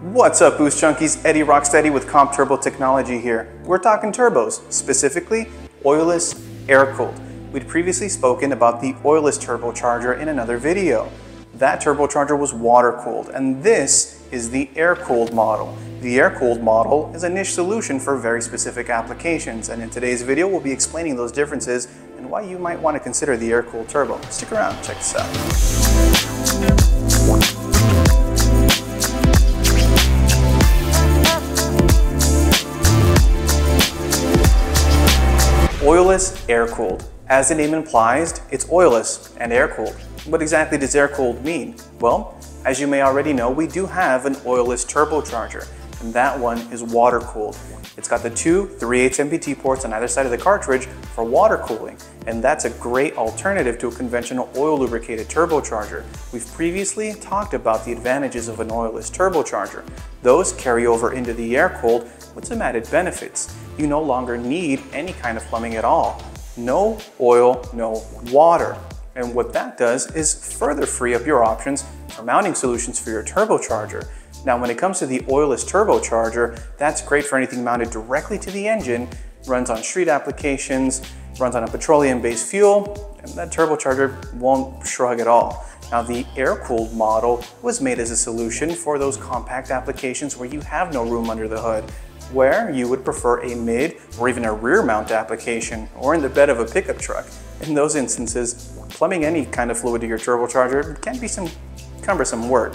What's up Boost Junkies, Eddie Rocksteady with Comp Turbo Technology here. We're talking turbos, specifically oilless air-cooled. We'd previously spoken about the oilless turbocharger in another video. That turbocharger was water-cooled and this is the air-cooled model. The air-cooled model is a niche solution for very specific applications and in today's video we'll be explaining those differences and why you might want to consider the air-cooled turbo. Stick around, check this out. Air-cooled. As the name implies, it's oilless and air-cooled. What exactly does air-cooled mean? Well, as you may already know, we do have an oilless turbocharger, and that one is water-cooled. It's got the two 3 8 MPT ports on either side of the cartridge for water cooling, and that's a great alternative to a conventional oil lubricated turbocharger. We've previously talked about the advantages of an oilless turbocharger. Those carry over into the air-cooled with some added benefits. You no longer need any kind of plumbing at all. No oil, no water. And what that does is further free up your options for mounting solutions for your turbocharger. Now, when it comes to the oilless turbocharger, that's great for anything mounted directly to the engine, runs on street applications, runs on a petroleum-based fuel, and that turbocharger won't shrug at all. Now, the air-cooled model was made as a solution for those compact applications where you have no room under the hood where you would prefer a mid or even a rear mount application or in the bed of a pickup truck. In those instances, plumbing any kind of fluid to your turbocharger can be some cumbersome work.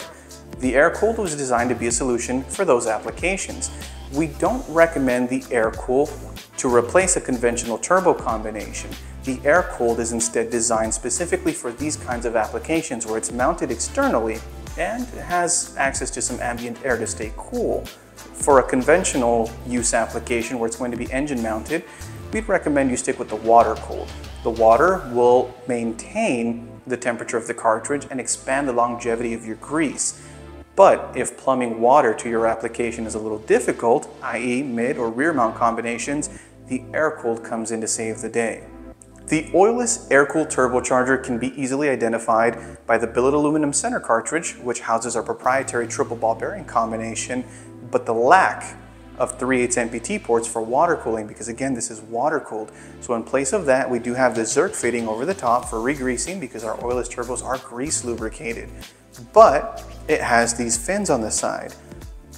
The air-cooled was designed to be a solution for those applications. We don't recommend the air-cooled to replace a conventional turbo combination. The air-cooled is instead designed specifically for these kinds of applications where it's mounted externally and has access to some ambient air to stay cool. For a conventional use application where it's going to be engine mounted, we'd recommend you stick with the water cooled. The water will maintain the temperature of the cartridge and expand the longevity of your grease. But if plumbing water to your application is a little difficult, i.e. mid or rear mount combinations, the air-cooled comes in to save the day. The oilless air-cooled turbocharger can be easily identified by the billet aluminum center cartridge, which houses our proprietary triple ball bearing combination, but the lack of 3 8 MPT ports for water cooling because again this is water cooled. So in place of that we do have the Zerk fitting over the top for regreasing because our oilless turbos are grease lubricated. But it has these fins on the side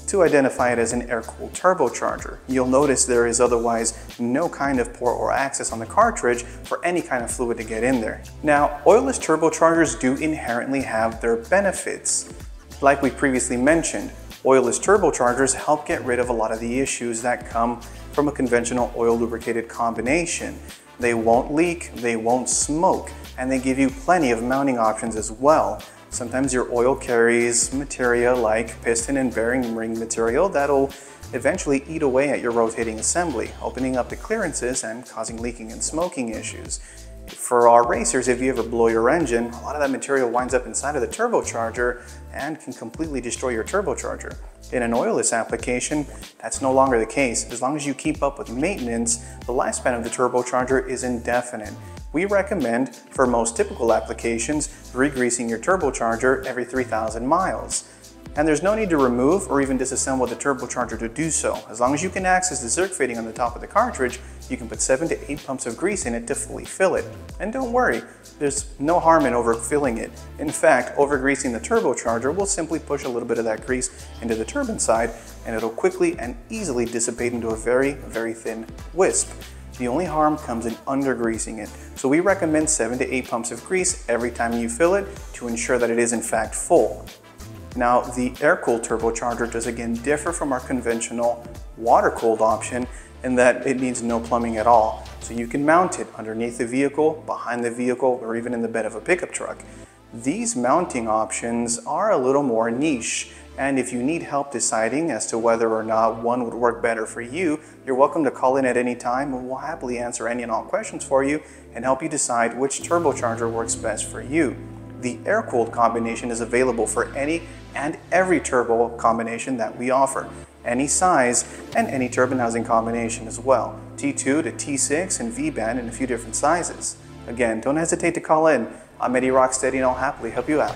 to identify it as an air-cooled turbocharger. You'll notice there is otherwise no kind of port or access on the cartridge for any kind of fluid to get in there. Now, oilless turbochargers do inherently have their benefits. Like we previously mentioned, oilless turbochargers help get rid of a lot of the issues that come from a conventional oil lubricated combination. They won't leak, they won't smoke, and they give you plenty of mounting options as well. Sometimes your oil carries material like piston and bearing ring material that'll eventually eat away at your rotating assembly, opening up the clearances and causing leaking and smoking issues. For our racers, if you ever blow your engine, a lot of that material winds up inside of the turbocharger and can completely destroy your turbocharger. In an oilless application, that's no longer the case. As long as you keep up with maintenance, the lifespan of the turbocharger is indefinite. We recommend, for most typical applications, regreasing your turbocharger every 3,000 miles. And there's no need to remove or even disassemble the turbocharger to do so. As long as you can access the Zerk fitting on the top of the cartridge, you can put 7 to 8 pumps of grease in it to fully fill it. And don't worry, there's no harm in overfilling it. In fact, overgreasing the turbocharger will simply push a little bit of that grease into the turbine side and it'll quickly and easily dissipate into a very, very thin wisp. The only harm comes in undergreasing it. So we recommend 7 to 8 pumps of grease every time you fill it to ensure that it is in fact full. Now the air-cooled turbocharger does again differ from our conventional water-cooled option in that it needs no plumbing at all. So you can mount it underneath the vehicle, behind the vehicle, or even in the bed of a pickup truck. These mounting options are a little more niche and if you need help deciding as to whether or not one would work better for you, you're welcome to call in at any time and we'll happily answer any and all questions for you and help you decide which turbocharger works best for you the air-cooled combination is available for any and every turbo combination that we offer, any size and any turbine housing combination as well, T2 to T6 and V-band in a few different sizes. Again, don't hesitate to call in. I'm Eddie Rocksteady and I'll happily help you out.